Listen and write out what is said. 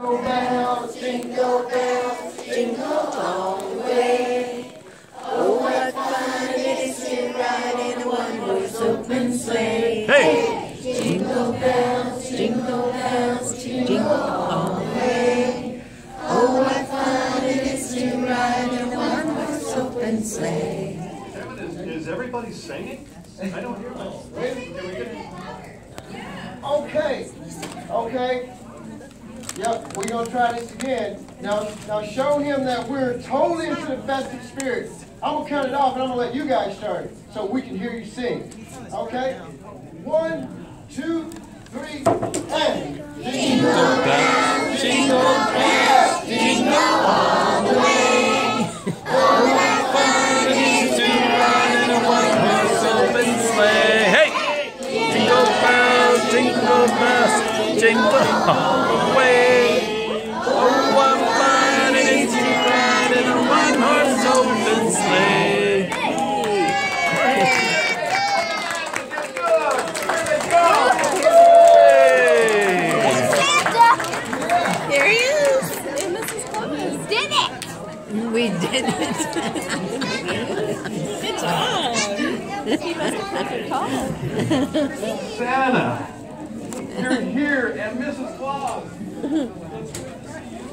Jingle bells, jingle bells, jingle all the way. Oh, what fun it is to ride in a one-horse open sleigh. Hey! Jingle bells, jingle bells, jingle all the way. Oh, what fun it is to ride in a one-horse open sleigh. Is, is everybody singing? I don't hear much. Okay, okay. Yep, we're gonna try this again. Now, now show him that we're totally into the festive spirit. I'm gonna count it off and I'm gonna let you guys start it so we can hear you sing. Okay? One, two, three, and jingle bells, jingle bells, jingle all the way. Oh, what fun it is to ride in a one-horse open sleigh. Hey! Jingle bells, jingle bells, jingle all the way. Oh, what fun it is to ride in a one-horse open sleigh. Hey! There he is. And Mrs. Columbus did it. We did it. Good job. He must have put your call. Santa! And Mrs. Claus.